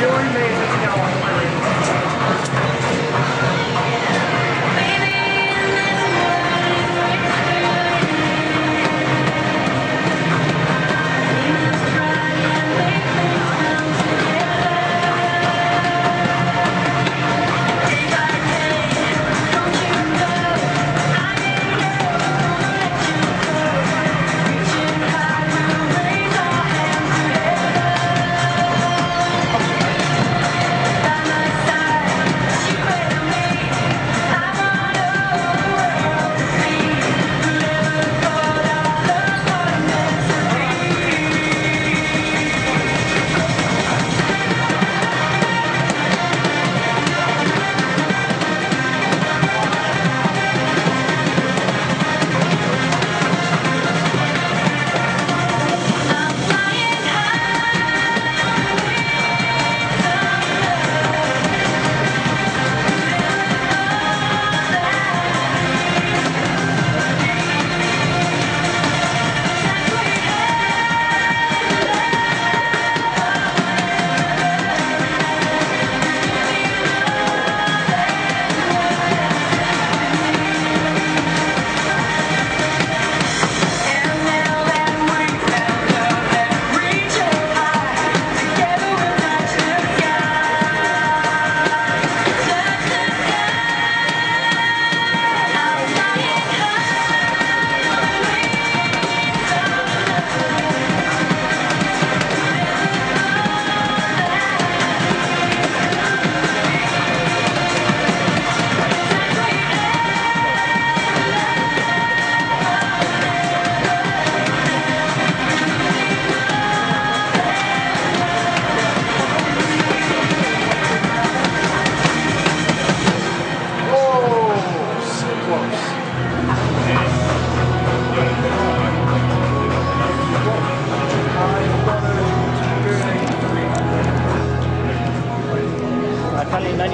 Join me and go on my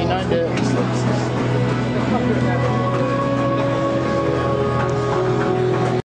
99 to